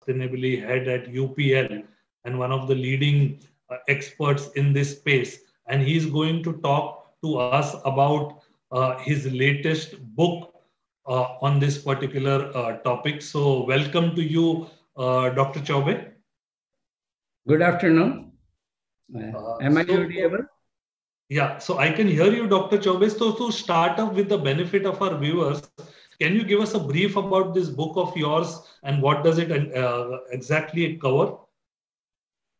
sustainability head at UPL and one of the leading uh, experts in this space. And he's going to talk to us about uh, his latest book uh, on this particular uh, topic. So, welcome to you, uh, Dr. Chaubey. Good afternoon. Uh, am I so, audible? Yeah, so I can hear you, Dr. Chaubey. So, to start off with the benefit of our viewers, can you give us a brief about this book of yours and what does it uh, exactly cover?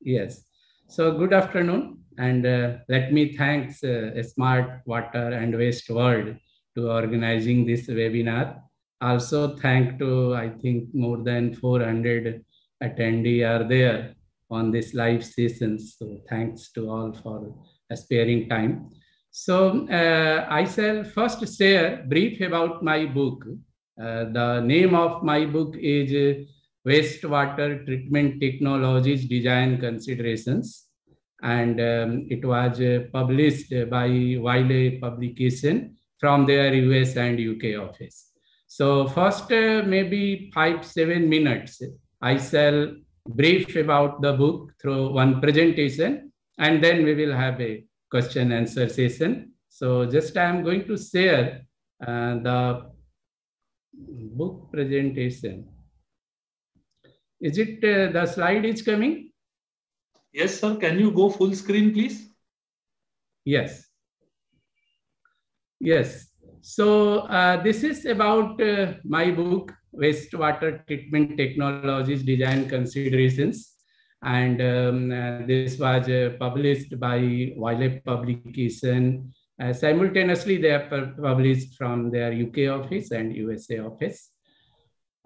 Yes. So good afternoon, and uh, let me thanks uh, Smart Water and Waste World to organizing this webinar. Also, thank to I think more than 400 attendee are there on this live session. So thanks to all for sparing time. So uh, I shall first share brief about my book. Uh, the name of my book is Wastewater Treatment Technologies Design Considerations. And um, it was uh, published by Wiley Publication from their US and UK office. So first uh, maybe five, seven minutes, I shall brief about the book through one presentation, and then we will have a question answer session. So just I am going to share uh, the book presentation. Is it uh, the slide is coming? Yes, sir. Can you go full screen, please? Yes. Yes. So uh, this is about uh, my book, Wastewater Treatment Technologies Design Considerations and um, uh, this was uh, published by Wiley Publication. Uh, simultaneously, they are published from their UK office and USA office.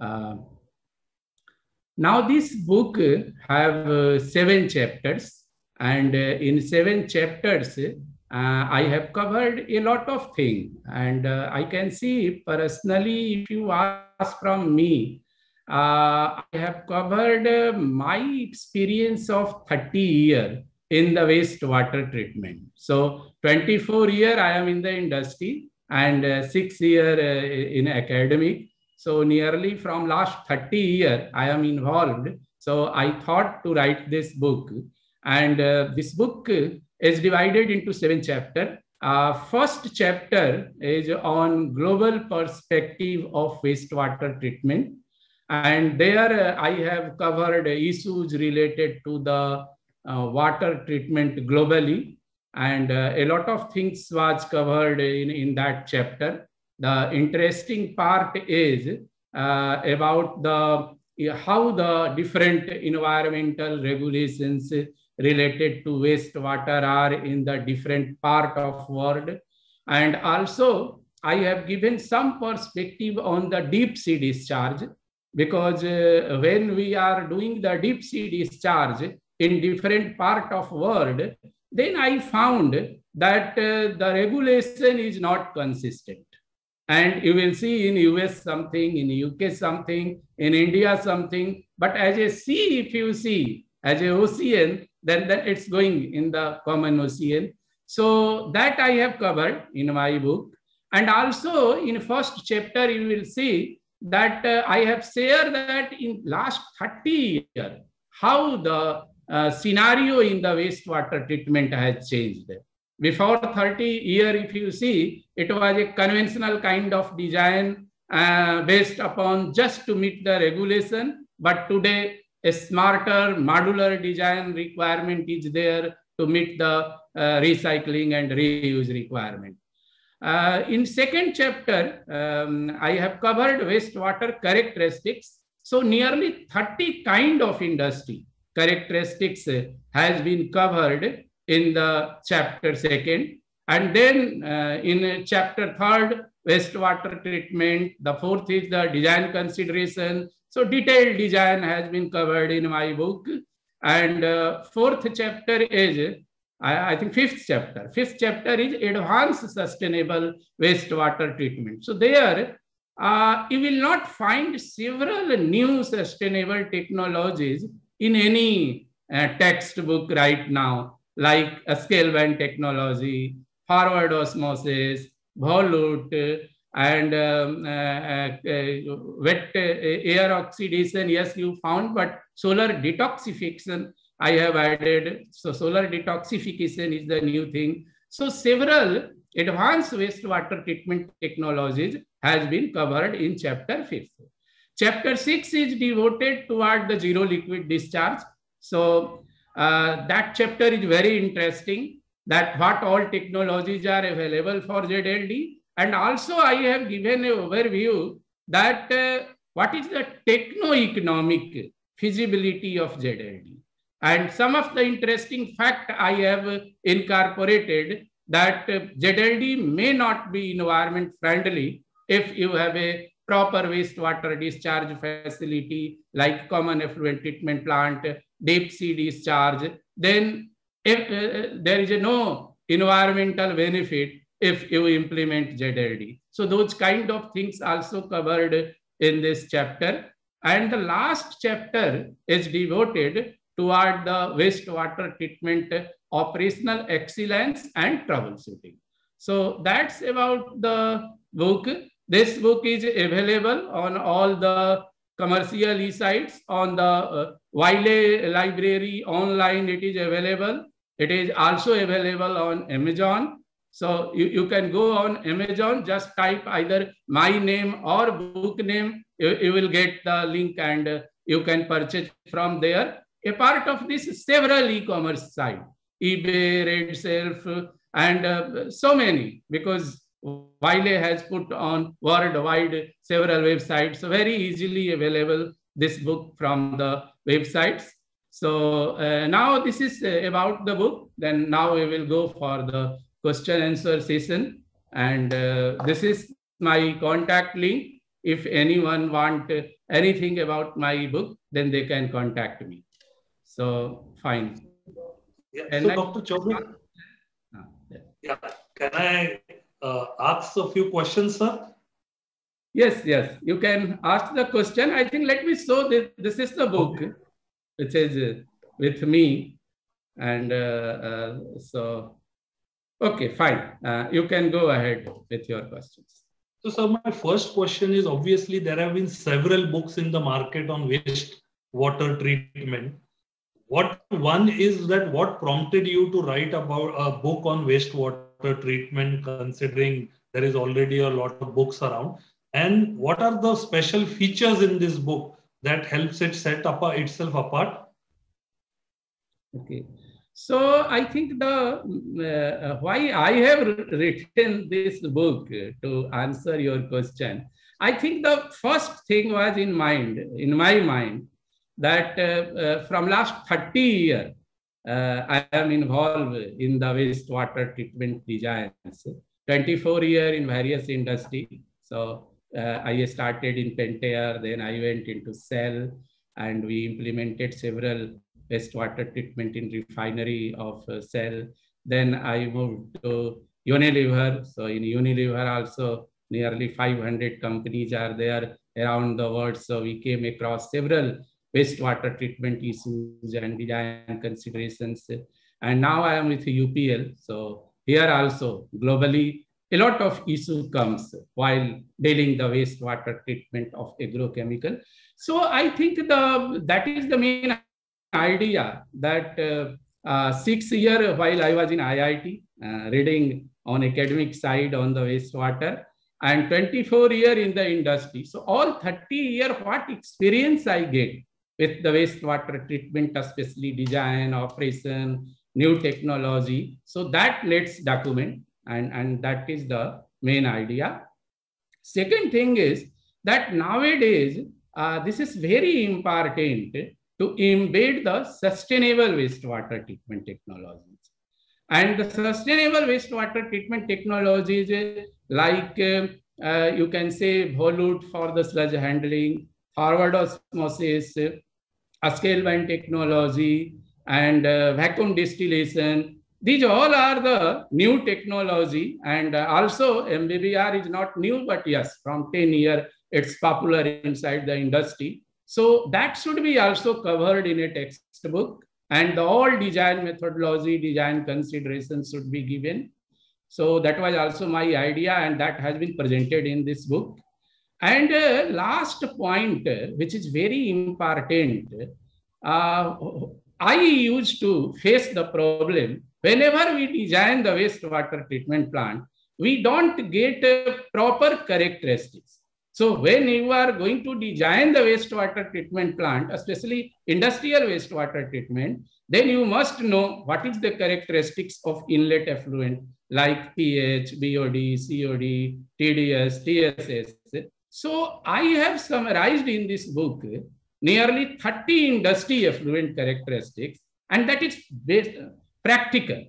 Uh, now, this book have uh, seven chapters, and uh, in seven chapters, I have covered a lot of things. And I can see personally, if you ask from me, uh, I have covered uh, my experience of 30 year in the wastewater treatment. So 24 year I am in the industry and uh, six year uh, in academic. So nearly from last 30 year I am involved. So I thought to write this book and uh, this book is divided into seven chapter. Uh, first chapter is on global perspective of wastewater treatment and there uh, I have covered issues related to the uh, water treatment globally. And uh, a lot of things was covered in, in that chapter. The interesting part is about the how the different environmental regulations related to wastewater are in the different part of world. And also, I have given some perspective on the deep sea discharge because uh, when we are doing the deep sea discharge in different part of world, then I found that uh, the regulation is not consistent. And you will see in US something, in UK something, in India something. But as a sea, if you see, as a ocean, then, then it's going in the common ocean. So that I have covered in my book. And also in first chapter, you will see that uh, I have shared that in last 30 years, how the uh, scenario in the wastewater treatment has changed. Before 30 year, if you see, it was a conventional kind of design uh, based upon just to meet the regulation. But today, a smarter modular design requirement is there to meet the uh, recycling and reuse requirement. Uh, in second chapter, um, I have covered wastewater characteristics. So nearly 30 kind of industry characteristics has been covered in the chapter second. And then uh, in chapter third, wastewater treatment. The fourth is the design consideration. So detailed design has been covered in my book. And uh, fourth chapter is I, I, think fifth chapter. Fifth chapter is advanced sustainable wastewater treatment. So there, uh, you will not find several new sustainable technologies in any uh, textbook right now, like a scale band technology, forward osmosis, volute, and um, uh, uh, wet uh, air oxidation, yes, you found, but solar detoxification, I have added. So solar detoxification is the new thing. So several advanced wastewater treatment technologies has been covered in chapter 5. Chapter 6 is devoted toward the zero liquid discharge. So uh, that chapter is very interesting that what all technologies are available for ZLD and also I have given an overview that uh, what is the techno-economic feasibility of ZLD. And some of the interesting fact I have incorporated that ZLD may not be environment friendly if you have a proper wastewater discharge facility like common effluent treatment plant, deep sea discharge, then if uh, there is no environmental benefit if you implement ZLD. So those kind of things also covered in this chapter. And the last chapter is devoted toward the wastewater treatment operational excellence and troubleshooting. So that's about the book. This book is available on all the commercial e-sites on the uh, Wiley library online. It is available. It is also available on Amazon. So you, you can go on Amazon, just type either my name or book name. You, you will get the link and you can purchase from there. A part of this, several e-commerce site, eBay, RedShelf, and uh, so many, because Wiley has put on worldwide several websites, so very easily available this book from the websites. So uh, now this is uh, about the book. Then now we will go for the question answer session. And uh, this is my contact link. If anyone want anything about my book, then they can contact me. So fine. Yeah. so I, Dr. Chaudhary, ah, yeah. yeah. Can I uh, ask a few questions, sir? Yes, yes. You can ask the question. I think let me show this. This is the book. Okay which is uh, with me. And uh, uh, so, okay, fine. you can go ahead with your questions. So, sir, my first question is obviously there have been several books in the market on waste water treatment. What one is that what prompted you to write about a book on wastewater treatment, considering there is already a lot of books around? And what are the special features in this book that helps it set up itself apart? Okay. So I think the uh, why I have written this book to answer your question. I think the first thing was in mind, in my mind, that uh, uh, from last 30 years, uh, I am involved in the wastewater treatment designs. 24 years in various industry. So I started in Pentair, then I went into Shell, and we implemented several wastewater treatment in refinery of uh, Shell. Then I moved to Unilever. So in Unilever also nearly 500 companies are there around the world. So we came across several wastewater treatment issues and design considerations. And now I am with UPL. So here also globally a lot of issue comes while dealing the wastewater treatment of agrochemical. So I think the that is the main idea that uh, uh, six year while I was in IIT uh, reading on academic side on the wastewater and 24 year in the industry. So all 30 year what experience I get with the wastewater treatment, especially design, operation, new technology. So that let's document and, and that is the main idea. Second thing is that nowadays, uh, this is very important to embed the sustainable wastewater treatment technologies. And the sustainable wastewater treatment technologies like uh, uh, you can say volute for the sludge handling, forward osmosis, uh, scale bind technology, and uh, vacuum distillation, these all are the new technology and uh, also MBBR is not new, but yes, from 10 year, it's popular inside the industry. So that should be also covered in a textbook and all design methodology, design considerations should be given. So that was also my idea, and that has been presented in this book. And uh, last point, uh, which is very important, uh, I used to face the problem whenever we design the wastewater treatment plant, we don't get proper characteristics. So when you are going to design the wastewater treatment plant, especially industrial wastewater treatment, then you must know what is the characteristics of inlet effluent like pH, BOD, COD, TDS, TSS. So I have summarized in this book nearly 30 industry effluent characteristics and that is based practical.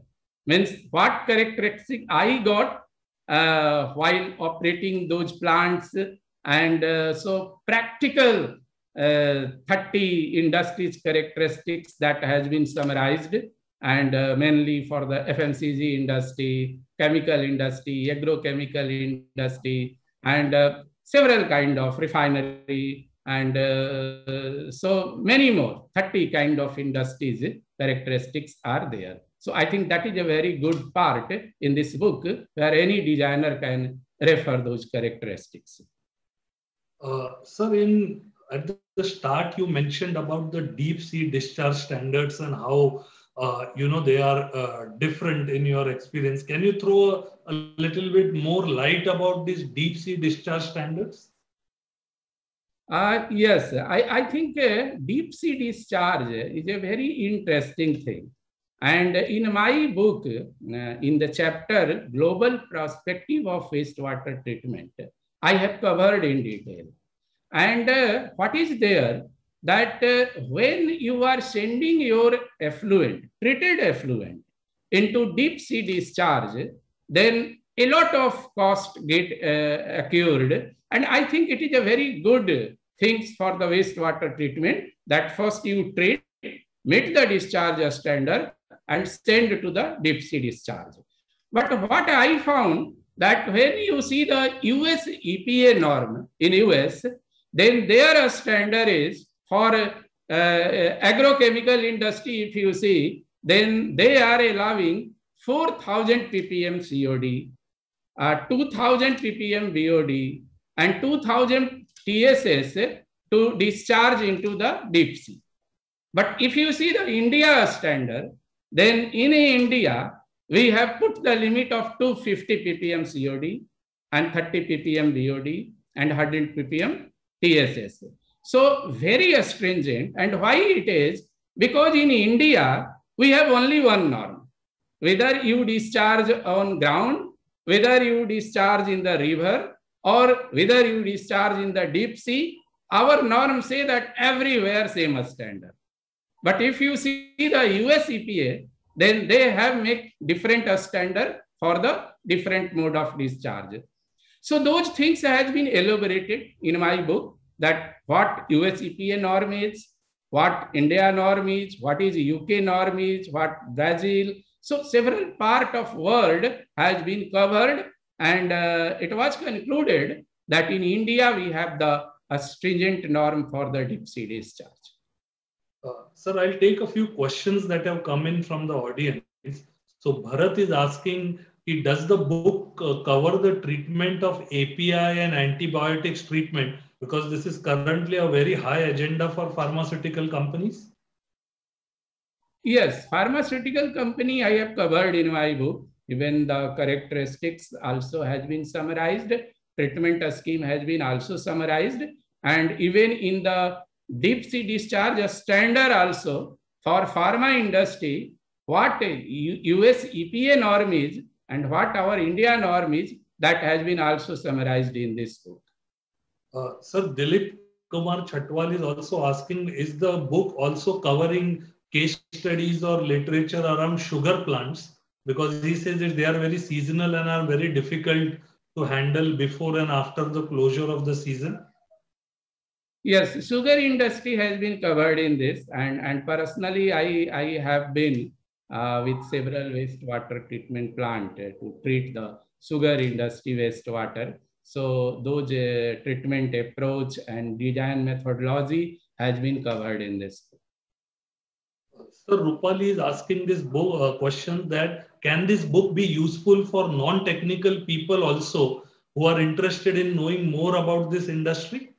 Means what characteristic I got uh, while operating those plants and uh, so practical uh, 30 industries characteristics that has been summarized and uh, mainly for the FMCG industry, chemical industry, agrochemical industry, and uh, several kind of refinery, and uh, so many more, 30 kind of industries characteristics are there. So I think that is a very good part in this book where any designer can refer those characteristics. Uh, sir, in at the start you mentioned about the deep sea discharge standards and how uh, you know they are uh, different in your experience. Can you throw a, a, little bit more light about these deep sea discharge standards? Uh, yes, I, I think uh, deep sea discharge is a very interesting thing. And in my book, uh, in the chapter Global Perspective of Wastewater Treatment, I have covered in detail. And uh, what is there that uh, when you are sending your effluent, treated effluent, into deep sea discharge, then a lot of cost get uh, accrued. And I think it is a very good thing for the wastewater treatment that first you treat, meet the discharge standard and send to the deep sea discharge. But what I found that when you see the US EPA norm in US, then their standard is for uh, agrochemical industry, if you see, then they are allowing 4,000 ppm COD, uh, 2,000 ppm BOD, and 2,000 TSS to discharge into the deep sea. But if you see the India standard, then in India, we have put the limit of 250 ppm COD and 30 ppm BOD and 100 ppm TSS. So very stringent. And why it is? Because in India, we have only one norm. Whether you discharge on ground, whether you discharge in the river, or whether you discharge in the deep sea, our norms say that everywhere same standard. But if you see the US EPA, then they have make different standard for the different mode of discharge. So those things has been elaborated in my book that what US EPA norm is, what India norm is, what is UK norm is, what Brazil. So several part of world has been covered and uh, it was concluded that in India we have the a stringent norm for the deep sea discharge. Uh, sir, I'll take a few questions that have come in from the audience. So Bharat is asking, does the book uh, cover the treatment of API and antibiotics treatment because this is currently a very high agenda for pharmaceutical companies? Yes, pharmaceutical company I have covered in my book. Even the characteristics also has been summarized. Treatment scheme has been also summarized. And even in the deep sea discharge standard also for pharma industry, what US EPA norm is and what our India norm is, that has been also summarized in this book. Uh, sir, Dilip Kumar Chatwal is also asking, is the book also covering case studies or literature around sugar plants? Because he says that they are very seasonal and are very difficult to handle before and after the closure of the season. Yes, sugar industry has been covered in this, and and personally, I I have been uh, with several wastewater treatment plant uh, to treat the sugar industry wastewater. So those uh, treatment approach and design methodology has been covered in this. So Rupali is asking this uh, question that can this book be useful for non-technical people also who are interested in knowing more about this industry?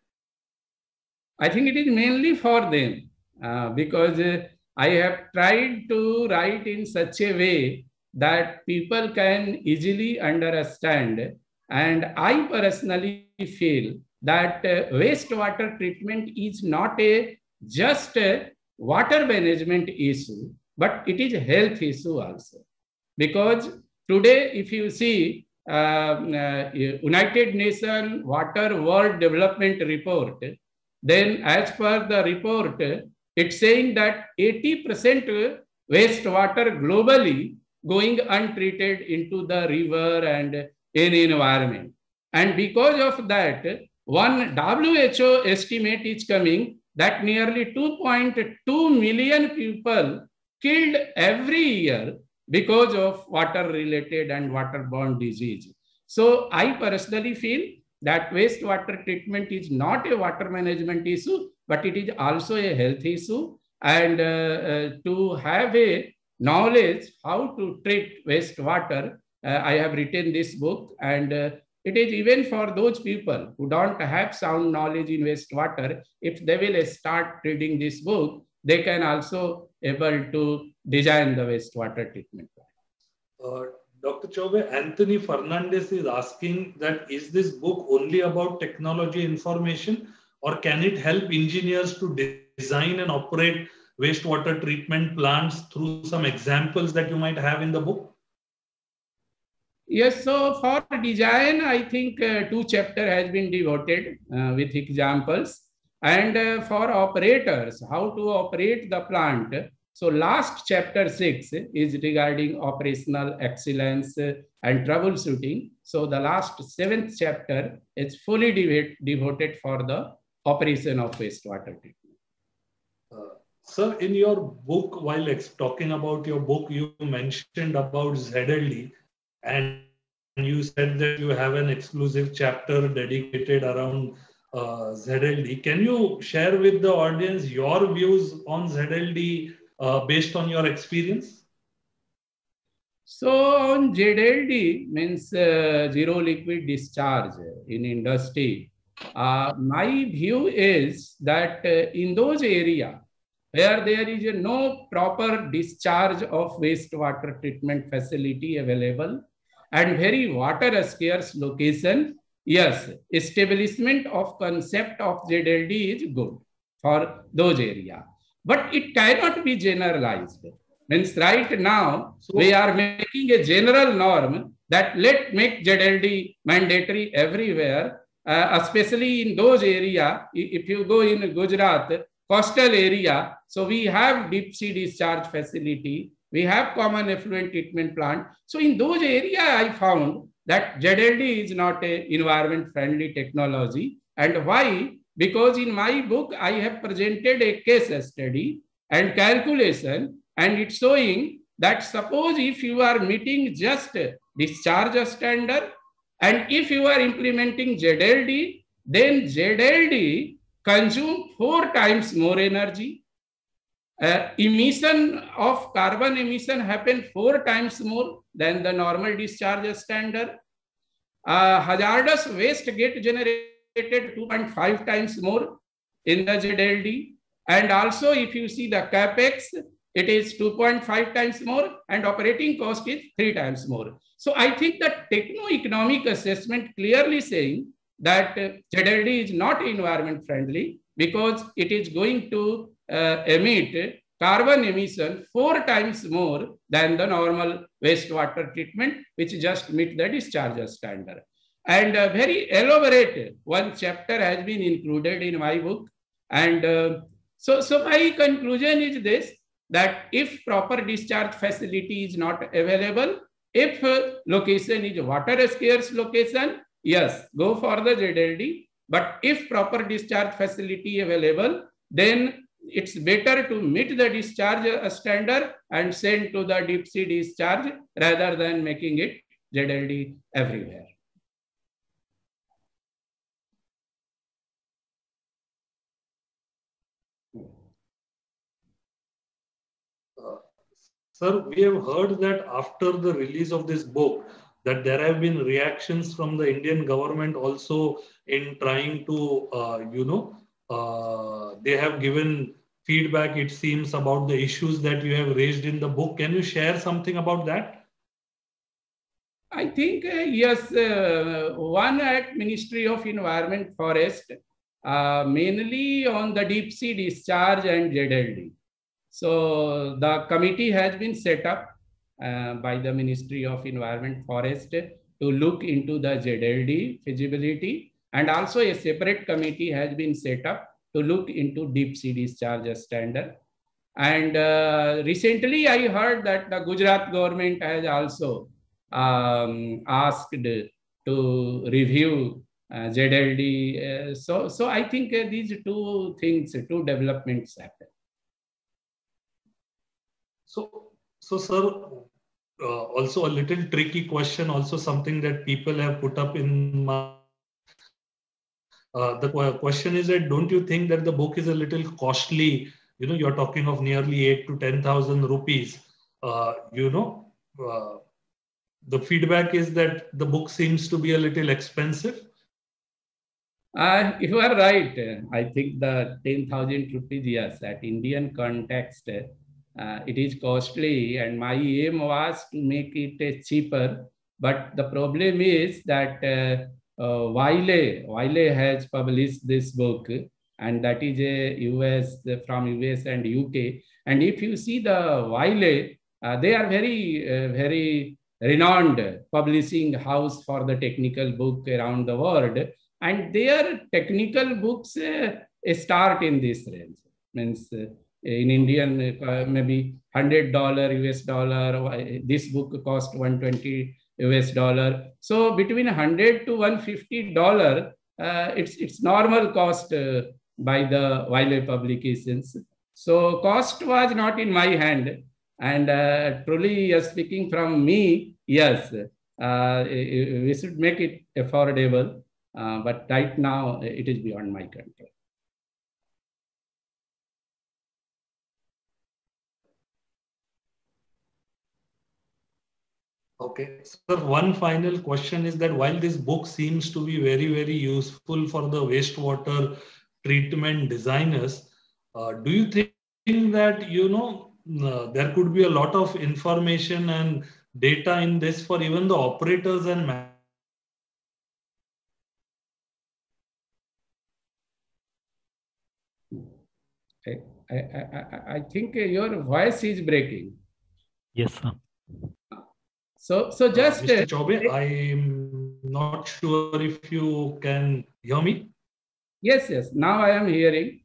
I think it is mainly for them uh, because uh, I have tried to write in such a way that people can easily understand. And I personally feel that uh, wastewater treatment is not a just a water management issue, but it is a health issue also. Because today, if you see uh, uh, United Nations Water World Development Report, then as per the report, it's saying that 80% wastewater globally going untreated into the river and in environment. And because of that, one WHO estimate is coming that nearly 2.2 million people killed every year because of water related and waterborne disease. So I personally feel that wastewater treatment is not a water management issue, but it is also a health issue. And uh, uh, to have a knowledge how to treat wastewater, I have written this book and uh, it is even for those people who don't have sound knowledge in wastewater, if they will start reading this book, they can also able to design the wastewater treatment. Uh, Dr. Chaubey, Anthony Fernandez is asking that is this book only about technology information or can it help engineers to design and operate wastewater treatment plants through some examples that you might have in the book? Yes, so for design, I think uh, two chapter has been devoted uh, with examples. And uh, for operators, how to operate the plant. So last chapter six is regarding operational excellence and troubleshooting. So the last seventh chapter is fully devoted for the operation of wastewater treatment. Uh, sir, in your book, while talking about your book, you mentioned about ZLD and you said that you have an exclusive chapter dedicated around uh, ZLD. Can you share with the audience your views on ZLD uh, based on your experience? So on ZLD means uh, zero liquid discharge in industry. Uh, my view is that uh, in those areas where there is no proper discharge of wastewater treatment facility available and very water scarce location, yes, establishment of concept of ZLD is good for those areas. But it cannot be generalized. Means right now, so, we are making a general norm that let make ZLD mandatory everywhere, uh, especially in those areas. If you go in Gujarat, coastal area, so we have deep sea discharge facility we have common effluent treatment plant. So in those areas, I found that ZLD is not a environment friendly technology. And why? Because in my book, I have presented a case study and calculation, and it's showing that suppose if you are meeting just discharge standard, and if you are implementing ZLD, then ZLD consume four times more energy uh, emission of carbon emission happen four times more than the normal discharge standard. Uh, hazardous waste get generated 2.5 times more in the ZLD. And also if you see the capex, it is 2.5 times more and operating cost is three times more. So I think that techno-economic assessment clearly saying that ZLD is not environment friendly because it is going to uh, emit carbon emission four times more than the normal wastewater treatment, which just meet the discharge standard. And uh, very elaborate one chapter has been included in my book. And uh, so, so my conclusion is this, that if proper discharge facility is not available, if uh, location is water scarce location, yes, go for the ZLD. But if proper discharge facility available, then it's better to meet the discharge standard and send to the deep sea discharge rather than making it ZLD everywhere. Sir, we have heard that after the release of this book, that there have been reactions from the Indian government also in trying to, uh, you know, uh, they have given feedback, it seems, about the issues that you have raised in the book. Can you share something about that? I think, uh, yes, uh, one at Ministry of Environment Forest, uh, mainly on the deep sea discharge and ZLD. So the committee has been set up uh, by the Ministry of Environment Forest to look into the ZLD feasibility and also a separate committee has been set up to look into deep sea discharge standard. And uh, recently I heard that the Gujarat government has also um, asked to review uh, ZLD. Uh, so, so I think uh, these two things, two developments happen. So, so sir, uh, also a little tricky question, also something that people have put up in my. Uh, the question is that don't you think that the book is a little costly? You know, you're talking of nearly eight to ten thousand rupees. Uh, you know, uh, the feedback is that the book seems to be a little expensive. Uh, you are right. I think the 10,000 rupees, yes, at Indian context, uh, it is costly and my aim was to make it uh, cheaper but the problem is that uh, uh, Wiley, Wiley has published this book and that is a US from US and UK and if you see the Wiley, uh, they are very uh, very renowned publishing house for the technical book around the world and their technical books uh, start in this range means in Indian, uh, maybe $100 US dollar. This book cost 120 US dollar. So between 100 to 150 dollar, uh, it's it's normal cost uh, by the Wiley publications. So cost was not in my hand, and uh, truly uh, speaking from me, yes, uh, we should make it affordable. but right now, it is beyond my control. Okay, Sir, one final question is that while this book seems to be very, very useful for the wastewater treatment designers, uh, do you think that, you know, uh, there could be a lot of information and data in this for even the operators and I, I, I, I think your voice is breaking. Yes, sir. So, so just uh, Mr. Chaubey, I'm not sure if you can hear me. Yes, yes. Now I am hearing.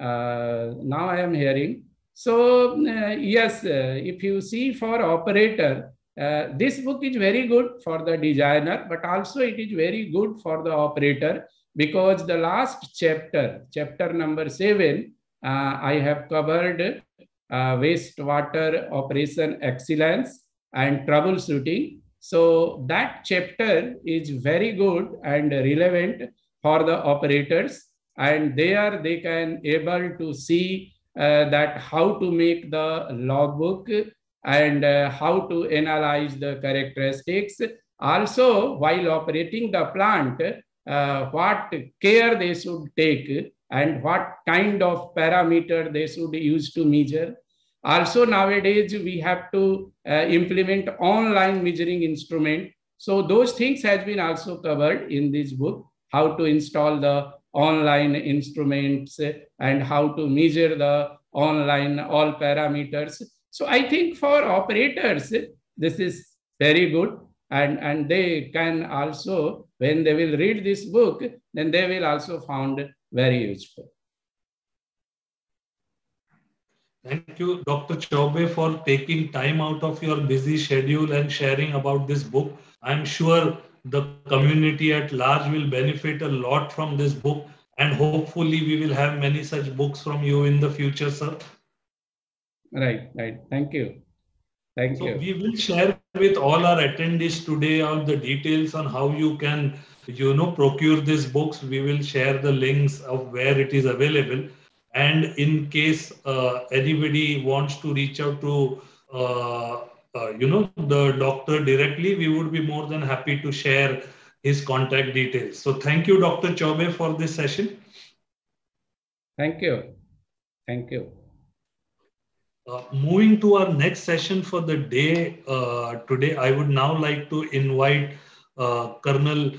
Uh, now I am hearing. So uh, yes, uh, if you see for operator, uh, this book is very good for the designer, but also it is very good for the operator because the last chapter, chapter number seven, uh, I have covered wastewater operation excellence and troubleshooting. So that chapter is very good and relevant for the operators. And there they can able to see uh, that how to make the logbook and uh, how to analyze the characteristics. Also, while operating the plant, uh, what care they should take and what kind of parameter they should use to measure also nowadays we have to uh, implement online measuring instrument. So those things has been also covered in this book, how to install the online instruments and how to measure the online all parameters. So I think for operators, this is very good. And, and they can also, when they will read this book, then they will also found very useful. Thank you, Dr. Chaubey, for taking time out of your busy schedule and sharing about this book. I'm sure the community at large will benefit a lot from this book, and hopefully, we will have many such books from you in the future, sir. Right, right. Thank you. Thank so you. We will share with all our attendees today all the details on how you can, you know, procure these books. We will share the links of where it is available and in case uh, anybody wants to reach out to uh, uh, you know, the doctor directly, we would be more than happy to share his contact details. So thank you, Dr. Chaubey, for this session. Thank you. Thank you. Uh, moving to our next session for the day uh, today, I would now like to invite uh, Colonel